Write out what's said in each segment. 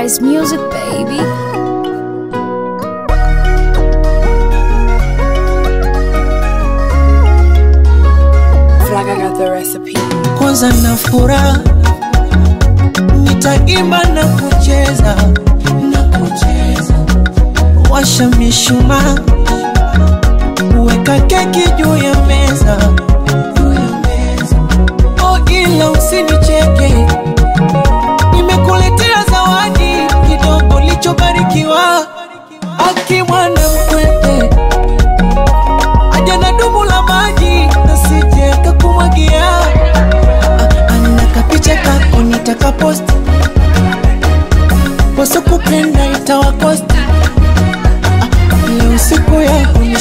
Surprise music, baby. Flaga got the recipe. Kwanza na furaha, nitaimba na kucheza kucheza, washa mishumaa, weka keki juu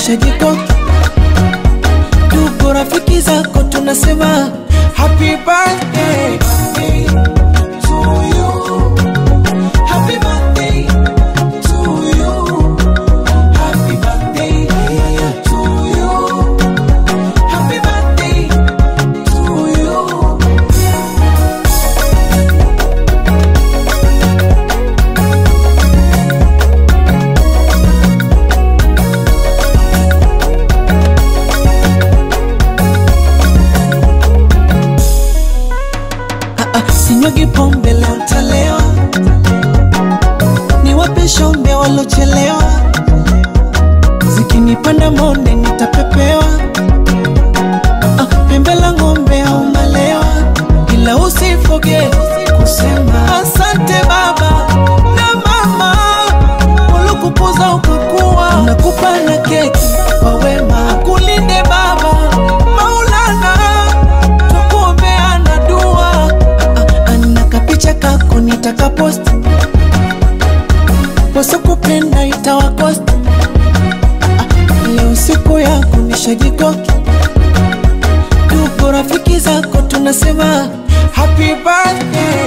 kuwasha jiko, tuko rafiki zako tunasema happy birthday. Ah, sinyogi pombe leo taleo niwape shombe walochelewa? Zikinipanda monde nitapepewa. post wasokupenda itawakost ah, leo siku yako nishajikoki tuko rafiki zako tunasema happy birthday.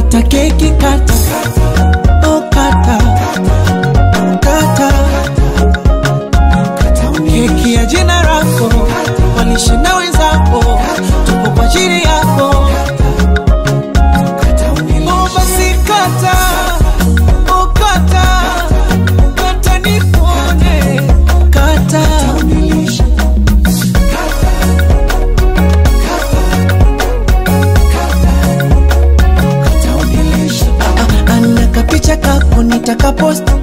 kata keki kata post